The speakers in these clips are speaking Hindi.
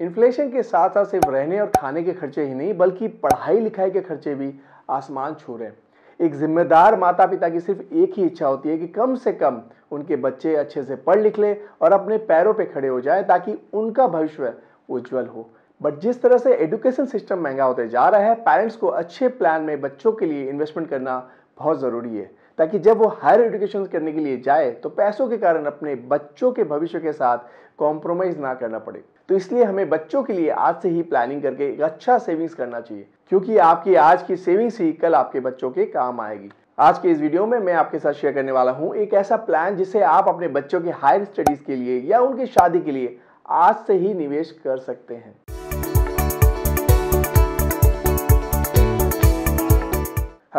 इन्फ्लेशन के साथ साथ सिर्फ़ रहने और खाने के खर्चे ही नहीं, बल्कि पढ़ाई लिखाई के खर्चे भी आसमान छू रहे हैं। एक जिम्मेदार माता पिता की सिर्फ़ एक ही इच्छा होती है कि कम से कम उनके बच्चे अच्छे से पढ़ लिख लें और अपने पैरों पे खड़े हो जाए ताकि उनका भविष्य उज्जवल हो। बट जिस तरह से एजुकेशन सिस्टम महँगा होते जा रहा है पेरेंट्स को अच्छे प्लान में बच्चों के लिए इन्वेस्टमेंट करना बहुत ज़रूरी है। ताकि जब वो हायर एजुकेशन करने के लिए जाए तो पैसों के कारण अपने बच्चों के भविष्य के साथ कॉम्प्रोमाइज ना करना पड़े। तो इसलिए हमें बच्चों के लिए आज से ही प्लानिंग करके एक अच्छा सेविंग्स करना चाहिए, क्योंकि आपकी आज की सेविंग्स ही कल आपके बच्चों के काम आएगी। आज के इस वीडियो में मैं आपके साथ शेयर करने वाला हूँ एक ऐसा प्लान जिसे आप अपने बच्चों के हायर स्टडीज़ के लिए या उनकी शादी के लिए आज से ही निवेश कर सकते हैं।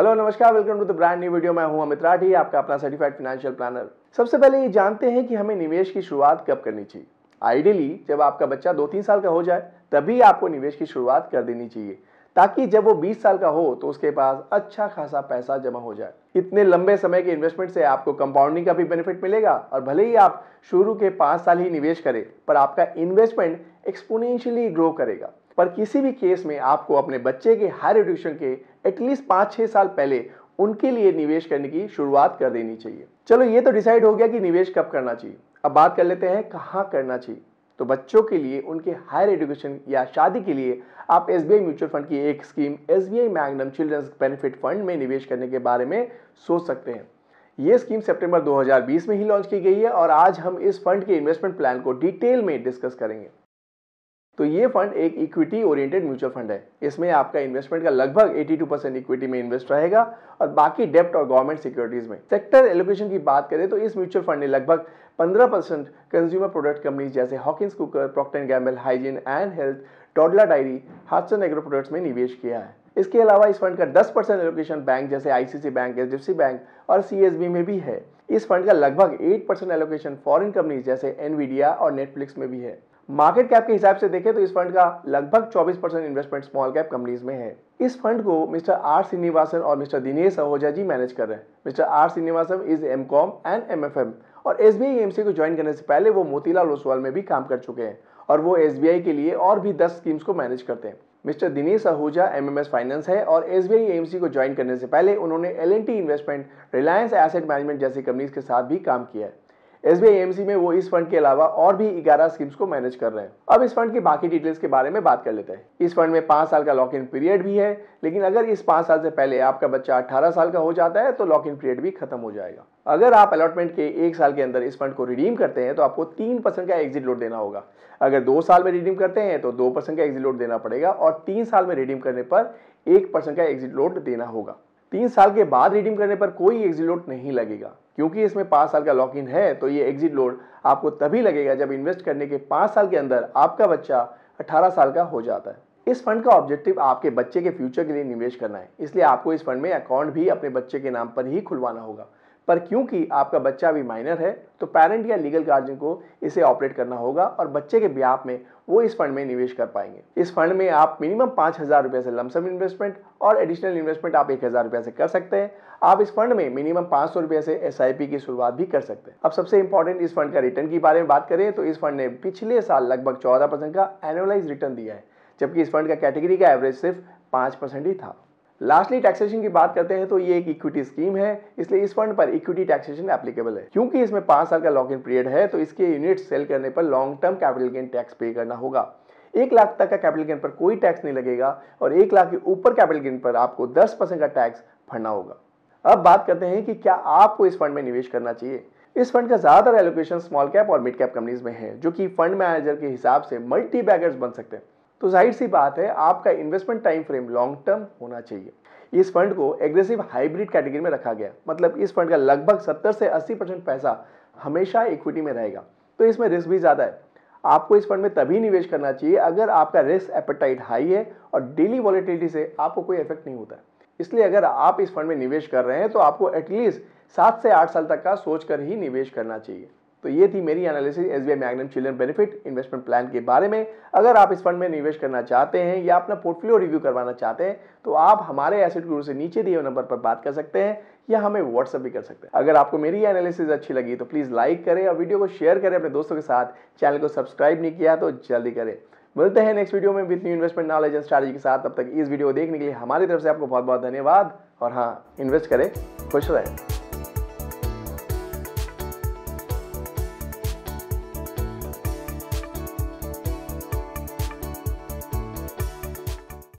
हेलो नमस्कार welcome to the brand new video मैं हूँ अमित राठी, आपका अपना सर्टिफाइड फाइनेंशियल प्लानर सबसे पहले ये जानते हैं कि हमें निवेश की शुरुआत कब करनी चाहिए। आइडियली जब आपका बच्चा दो तीन साल का हो जाए, तभी आपको निवेश की शुरुआत कर देनी चाहिए। ताकि जब वो 20 साल का हो तो उसके पास अच्छा खासा पैसा जमा हो जाए। इतने लंबे समय के इन्वेस्टमेंट से आपको कंपाउंडिंग का भी बेनिफिट मिलेगा, और भले ही आप शुरू के पाँच साल ही निवेश करें, पर आपका इन्वेस्टमेंट एक्सपोनेंशियली ग्रो करेगा। पर किसी भी केस में आपको अपने बच्चे के हायर एजुकेशन के एटलीस्ट पाँच छह साल पहले उनके लिए निवेश करने की शुरुआत कर देनी चाहिए। चलो, ये तो डिसाइड हो गया कि निवेश कब करना चाहिए। अब बात कर लेते हैं कहाँ करना चाहिए। तो बच्चों के लिए, उनके हायर एजुकेशन या शादी के लिए आप एस म्यूचुअल फंड की एक scheme S magnum children's benefit fund में निवेश करने के बारे में सोच सकते हैं। ये स्कीम सितंबर 2020 में ही लॉन्च की गई है और आज हम इस फंड के इन्वेस्टमेंट प्लान को डिटेल में डिस्कस करेंगे। तो ये फंड एक इक्विटी ओरिएंटेड म्यूचुअल फंड है। इसमें आपका इन्वेस्टमेंट का लगभग 82 परसेंट इक्विटी में इन्वेस्ट रहेगा और बाकी डेप्ट और गवर्नमेंट सिक्योरिटीज में। सेक्टर एलोकेशन की बात करें तो इस म्यूचुअल फंड ने लगभग 15 परसेंट कंज्यूमर प्रोडक्ट कंपनीज़ जैसे Hawkins cooker Procter Gamble hygiene and health Dodla dairy Hatsun agro products में निवेश किया है। इसके अलावा इस फंड का 10 परसेंट एलोकेशन बैंक जैसे आईसीसी बैंक एच बैंक और सीएसबी में भी है। इस फंड का लगभग 8 परसेंट एलोकेशन फॉरेन कंपनीज़ जैसे एनवीडिया और नेटफ्लिक्स में भी है। मार्केट कैप के हिसाब से देखें तो इस फंड का लगभग 24 percent investment small cap companies में है। इस फंड को मिस्टर आर श्रीनिवासन और मिस्टर दिनेश अहोजा जी मैनेज कर रहे हैं। Mister R Srinivasan is M com and M F M और एस बी आई एमसी को ज्वाइन करने से पहले वो मोतीलाल ओसवाल में भी काम कर चुके हैं और वो एस बी आई के लिए और भी दस स्कीम्स को मैनेज करते हैं। Mister Dinesh Ahuja S finance है और S B I M C को ज्वाइन करने से पहले उन्होंने L N T investment Reliance asset management जैसी कंपनीज़ के साथ भी काम किया है। एस बी में वो इस फंड के अलावा और भी ग्यारह स्कीम्स को मैनेज कर रहे हैं। अब इस फंड की बाकी डिटेल्स के बारे में बात कर लेते हैं। इस फंड में पाँच साल का लॉक इन पीरियड भी है, लेकिन अगर इस पाँच साल से पहले आपका बच्चा अठारह साल का हो जाता है तो लॉक इन पीरियड भी खत्म हो जाएगा। अगर आप अलॉटमेंट के एक साल के अंदर इस फंड को रिडीम करते हैं तो आपको तीन परसेंट का एग्जिट लोड देना होगा। अगर दो साल में रिडीम करते हैं तो दो परसेंट का एग्जिट लोड देना पड़ेगा और तीन साल में रिडीम करने पर एक परसेंट का एग्जिट लोड देना होगा। तीन साल के बाद रिडीम करने पर कोई एग्जिट लोड नहीं लगेगा। क्योंकि इसमें पाँच साल का लॉक इन है तो ये एग्जिट लोड आपको तभी लगेगा जब इन्वेस्ट करने के पाँच साल के अंदर आपका बच्चा अठारह साल का हो जाता है। इस फंड का ऑब्जेक्टिव आपके बच्चे के फ्यूचर के लिए निवेश करना है। इसलिए आपको इस फंड में अकाउंट भी अपने बच्चे के नाम पर ही खुलवाना होगा। पर क्योंकि आपका बच्चा अभी माइनर है तो पेरेंट या लीगल गार्जियन को इसे ऑपरेट करना होगा और बच्चे के ब्याह में वो इस फंड में निवेश कर पाएँगे। इस फंड में आप मिनिमम पाँच हज़ार रुपए से लमसम इन्वेस्टमेंट और एडिशनल इन्वेस्टमेंट आप एक हज़ार रुपए से कर सकते हैं। आप इस फंड में मिनिमम पाँच सौ रुपए से एसआईपी की शुरुआत भी कर सकते हैं। अब सबसे इंपॉर्टेंट इस फंड का रिटर्न के बारे में बात करें तो इस फंड ने पिछले साल लगभग चौदह का एनुअलाइज रिटर्न दिया है, जबकि इस फंड का कैटेगरी का एवरेज सिर्फ़ पाँच ही था। लास्टली टैक्सेशन की बात करते हैं तो ये एक इक्विटी स्कीम है, इसलिए इस फंड पर इक्विटी टैक्सेशन एप्लीकेबल है। क्योंकि इसमें पाँच साल का लॉक इन पीरियड है तो इसके यूनिट सेल करने पर long term capital gain tax pay करना होगा। एक लाख तक का कैपिटल गेन पर कोई टैक्स नहीं लगेगा, और एक लाख के ऊपर कैपिटल गेन पर आपको दस का टैक्स भरना होगा। अब बात करते हैं कि क्या आपको इस फंड में निवेश करना चाहिए। इस फंड का ज़्यादातर एलोकेशन स्मॉल कैप और मिड कैप कंपनीज़ में है, जो कि फंड मैनेजर के हिसाब से मल्टी बैगर्स बन सकते हैं। तो ज़ाहिर सी बात है, आपका investment time frame long term होना चाहिए। इस फंड को एग्रेसिव हाइब्रिड कैटेगरी में रखा गया। मतलब इस फंड का लगभग 70 से 80 परसेंट पैसा हमेशा इक्विटी में रहेगा। तो इसमें रिस्क भी ज़्यादा है। आपको इस फंड में तभी निवेश करना चाहिए अगर आपका रिस्क एपेटाइट हाई है और डेली वॉलिटिलिटी से आपको कोई इफ़ेक्ट नहीं होता है। इसलिए अगर आप इस फंड में निवेश कर रहे हैं तो आपको एटलीस्ट सात से आठ साल तक का सोच कर ही निवेश करना चाहिए। तो ये थी मेरी analysis S B I Magnum children benefit investment plan के बारे में। अगर आप इस फंड में निवेश करना चाहते हैं या अपना पोर्टफोलियो रिव्यू करवाना चाहते हैं तो आप हमारे एसेट गुरु से नीचे दिए नंबर पर बात कर सकते हैं या हमें व्हाट्सअप भी कर सकते हैं। अगर आपको मेरी एनालिसिस अच्छी लगी तो प्लीज़ लाइक करें और वीडियो को शेयर करें अपने दोस्तों के साथ। चैनल को सब्सक्राइब नहीं किया तो जल्दी करें। मिलते हैं नेक्स्ट वीडियो में with new investment knowledge and strategy के साथ। तब तक इस वीडियो को देखने के लिए हमारी तरफ़ से आपको बहुत बहुत धन्यवाद। और हाँ इन्वेस्ट करें, खुश रहें।